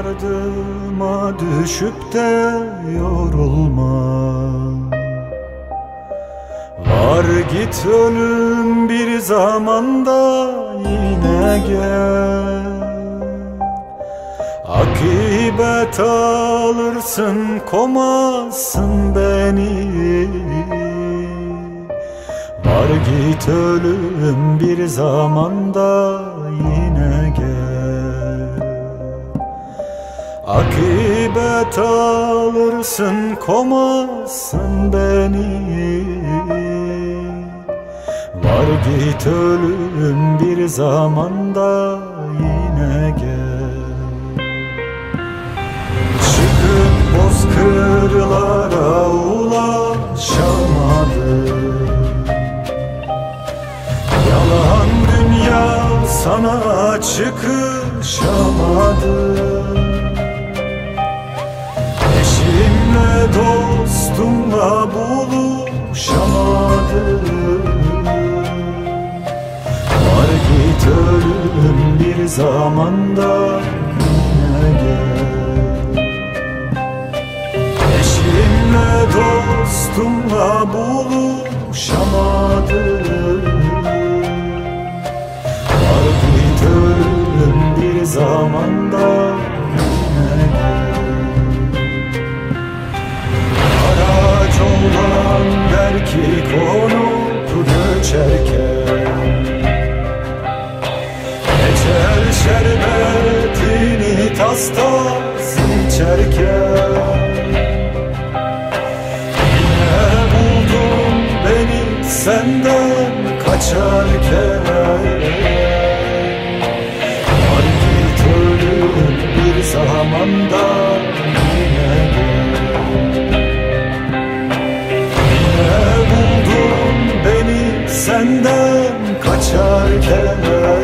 Ardıma düşüp de yorulma Var git ölüm bir zamanda yine gel. Akibet alırsın komazsın beni. Var git ölüm bir zamanda yine gel Akibet alırsın komazsın beni. Var git ölüm bir zamanda yine gel. Çıkıp bozkırlara ulaşamadım. Yalan dünya sana çıkışamadı Eşimle dostumla buluşamadı Var git ölüm bir zamanda yine gel. Eşimle dostumla buluşamadı Var git ölüm bir zamanda tas içerken. Yine buldun beni senden kaçarken. Git ölüm bir zamanda yine gel. Yine buldun beni senden kaçarken